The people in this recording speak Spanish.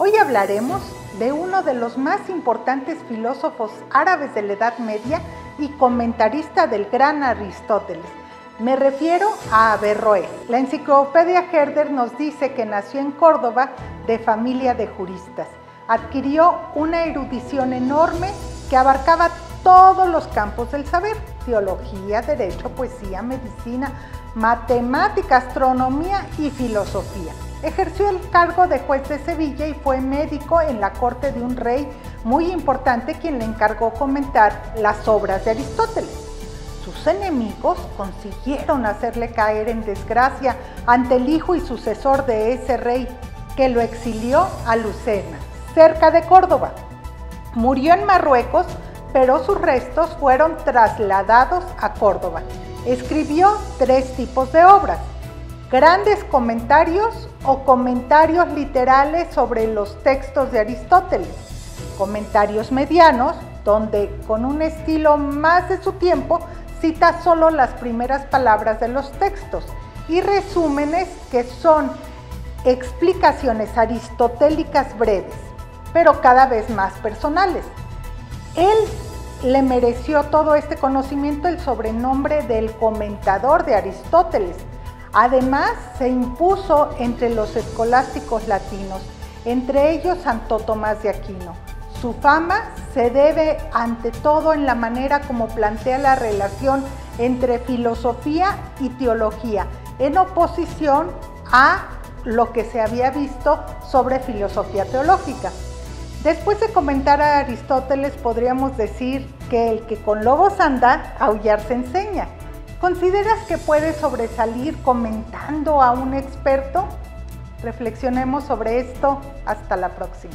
Hoy hablaremos de uno de los más importantes filósofos árabes de la Edad Media y comentarista del gran Aristóteles. Me refiero a Averroes. La enciclopedia Herder nos dice que nació en Córdoba de familia de juristas. Adquirió una erudición enorme que abarcaba todos los campos del saber, teología, derecho, poesía, medicina, matemática, astronomía y filosofía. Ejerció el cargo de juez de Sevilla y fue médico en la corte de un rey muy importante quien le encargó comentar las obras de Aristóteles. Sus enemigos consiguieron hacerle caer en desgracia ante el hijo y sucesor de ese rey, que lo exilió a Lucena, cerca de Córdoba. Murió en Marruecos, pero sus restos fueron trasladados a Córdoba. Escribió tres tipos de obras, grandes comentarios o comentarios literales sobre los textos de Aristóteles, comentarios medianos, donde con un estilo más de su tiempo cita solo las primeras palabras de los textos, y resúmenes que son explicaciones aristotélicas breves, pero cada vez más personales. Él le mereció todo este conocimiento el sobrenombre del comentador de Aristóteles, Además, se impuso entre los escolásticos latinos, entre ellos Santo Tomás de Aquino. Su fama se debe ante todo en la manera como plantea la relación entre filosofía y teología, en oposición a lo que se había visto sobre filosofía teológica. Después de comentar a Aristóteles, podríamos decir que el que con lobos anda, aullar se enseña. ¿Consideras que puedes sobresalir comentando a un experto? Reflexionemos sobre esto. Hasta la próxima.